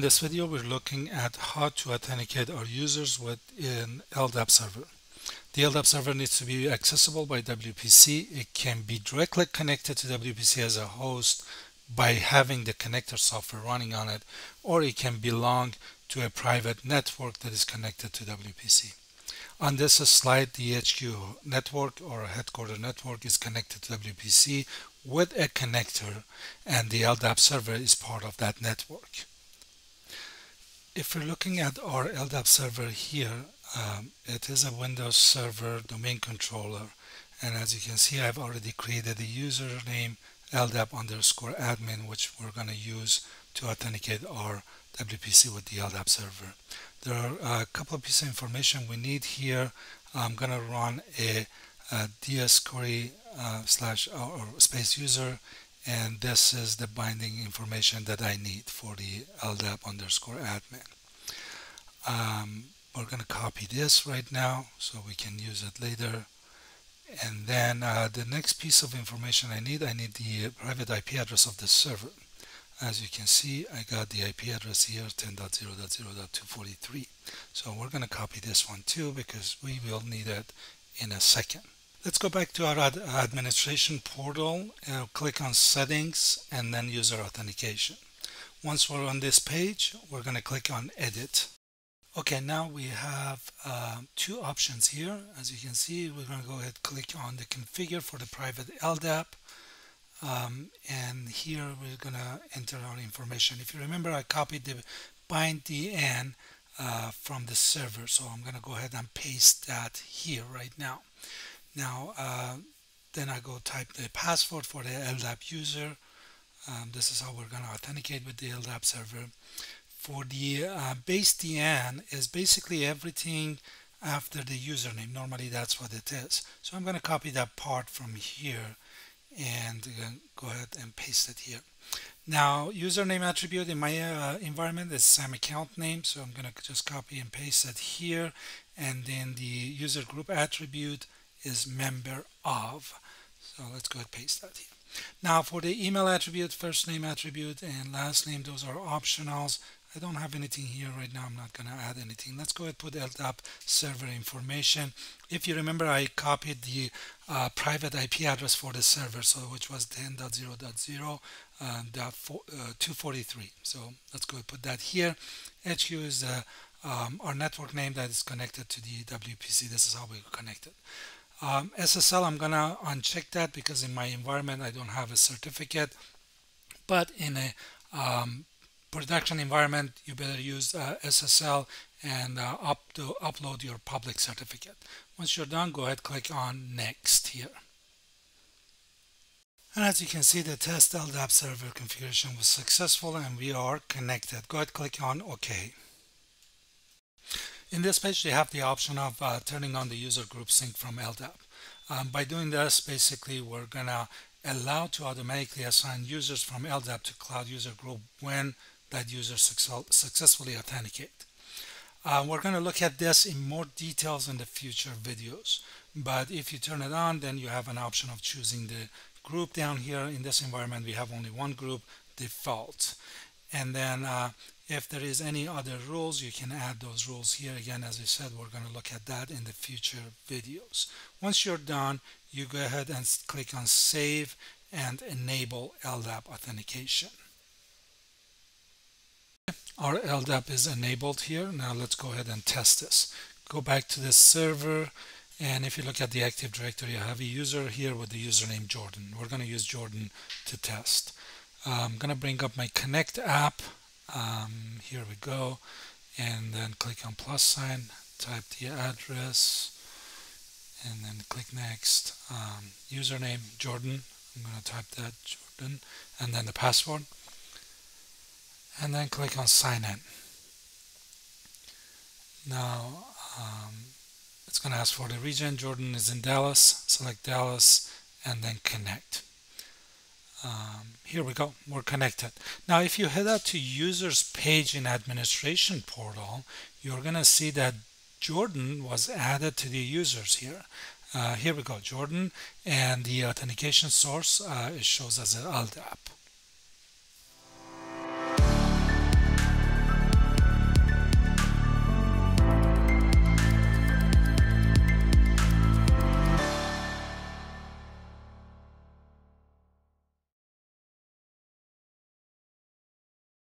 this video, we're looking at how to authenticate our users with an LDAP server. The LDAP server needs to be accessible by WPC. It can be directly connected to WPC as a host by having the connector software running on it, or it can belong to a private network that is connected to WPC. On this slide, the HQ network or headquarter network is connected to WPC with a connector, and the LDAP server is part of that network if we're looking at our LDAP server here, um, it is a Windows Server domain controller. And as you can see, I've already created the username LDAP underscore admin, which we're going to use to authenticate our WPC with the LDAP server. There are a couple of pieces of information we need here. I'm going to run a, a DS query uh, slash or space user and this is the binding information that I need for the LDAP underscore admin. Um, we're going to copy this right now so we can use it later. And then uh, the next piece of information I need I need the private IP address of the server. As you can see I got the IP address here 10.0.0.243 so we're going to copy this one too because we will need it in a second Let's go back to our ad administration portal, uh, click on settings and then user authentication. Once we're on this page, we're going to click on edit. Okay, now we have uh, two options here. As you can see, we're going to go ahead and click on the configure for the private LDAP. Um, and here we're going to enter our information. If you remember, I copied the bind DN uh, from the server. So I'm going to go ahead and paste that here right now. Now, uh, then I go type the password for the LDAP user. Um, this is how we're going to authenticate with the LDAP server. For the uh, base DN is basically everything after the username. Normally that's what it is. So I'm going to copy that part from here and uh, go ahead and paste it here. Now, username attribute in my uh, environment is SAM account name, so I'm going to just copy and paste it here. And then the user group attribute is member of. So let's go ahead and paste that here. Now for the email attribute, first name attribute and last name, those are optionals. I don't have anything here right now. I'm not going to add anything. Let's go ahead and put LDAP server information. If you remember, I copied the uh, private IP address for the server, so which was 10.0.0 uh, 243. So let's go ahead and put that here. HQ is uh, um, our network name that is connected to the WPC. This is how we connect it. Um, SSL, I'm going to uncheck that because in my environment I don't have a certificate. But in a um, production environment, you better use uh, SSL and uh, up to upload your public certificate. Once you're done, go ahead click on Next here. And as you can see, the test LDAP server configuration was successful and we are connected. Go ahead click on OK. In this page, you have the option of uh, turning on the user group sync from LDAP. Um, by doing this, basically, we're going to allow to automatically assign users from LDAP to Cloud User Group when that user successfully authenticate. Uh, we're going to look at this in more details in the future videos. But if you turn it on, then you have an option of choosing the group down here. In this environment, we have only one group default. And then uh, if there is any other rules, you can add those rules here. Again, as I said, we're going to look at that in the future videos. Once you're done, you go ahead and click on Save and Enable LDAP Authentication. Our LDAP is enabled here. Now let's go ahead and test this. Go back to the server and if you look at the Active Directory, I have a user here with the username Jordan. We're going to use Jordan to test. I'm going to bring up my Connect app um, here we go. And then click on plus sign type the address and then click next. Um, username Jordan. I'm going to type that Jordan. And then the password. And then click on sign in. Now um, it's going to ask for the region. Jordan is in Dallas. Select Dallas and then connect um, here we go we're connected. Now if you head out to users page in administration portal you're gonna see that Jordan was added to the users here. Uh, here we go Jordan and the authentication source uh, it shows as an LDAP